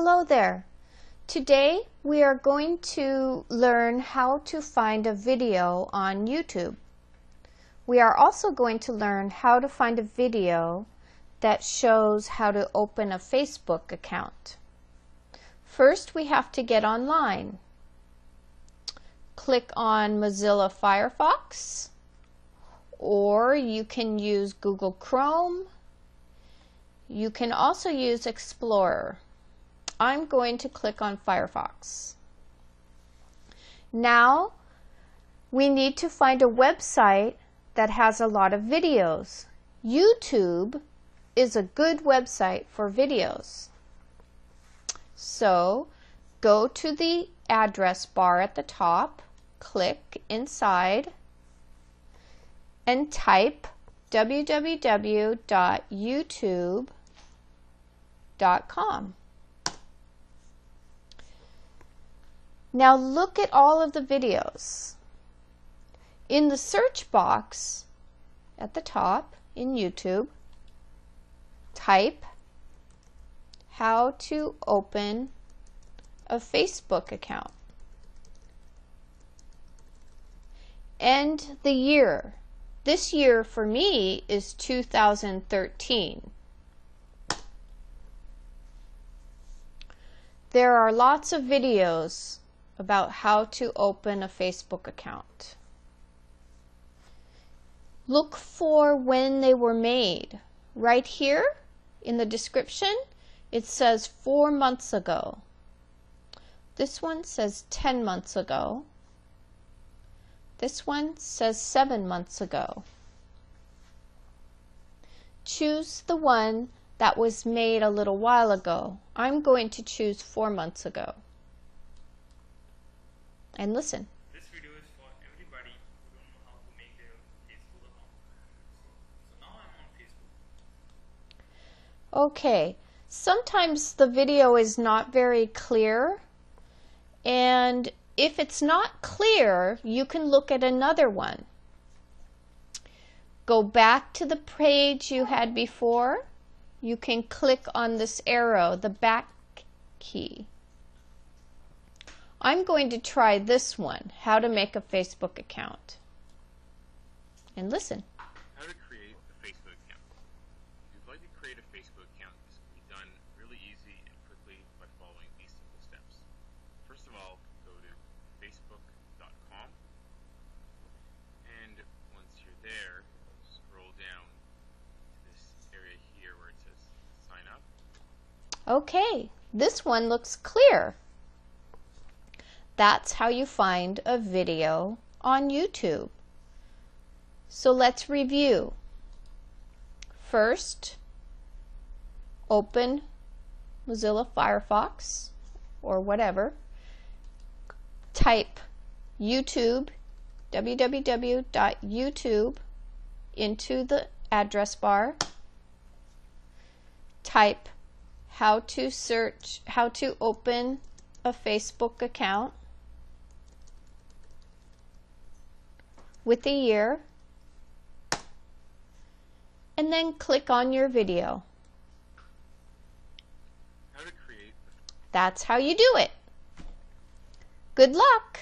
Hello there. Today we are going to learn how to find a video on YouTube. We are also going to learn how to find a video that shows how to open a Facebook account. First we have to get online. Click on Mozilla Firefox or you can use Google Chrome. You can also use Explorer. I'm going to click on Firefox. Now we need to find a website that has a lot of videos. YouTube is a good website for videos. So go to the address bar at the top, click inside, and type www.youtube.com. Now look at all of the videos. In the search box at the top in YouTube, type how to open a Facebook account and the year. This year for me is 2013. There are lots of videos about how to open a Facebook account. Look for when they were made. Right here in the description, it says four months ago. This one says 10 months ago. This one says seven months ago. Choose the one that was made a little while ago. I'm going to choose four months ago and listen. This video is for everybody who don't know how to make their Facebook account. So, so now I'm on Facebook. Okay, sometimes the video is not very clear and if it's not clear, you can look at another one. Go back to the page you had before. You can click on this arrow, the back key. I'm going to try this one, how to make a Facebook account. And listen. How to create a Facebook account. If you'd like to create a Facebook account, this can be done really easy and quickly by following these simple steps. First of all, go to facebook.com and once you're there, scroll down to this area here where it says sign up. Okay, this one looks clear. That's how you find a video on YouTube. So let's review. First, open Mozilla Firefox or whatever. Type YouTube, www.youtube into the address bar. Type how to search, how to open a Facebook account. With the year and then click on your video. How to create That's how you do it. Good luck!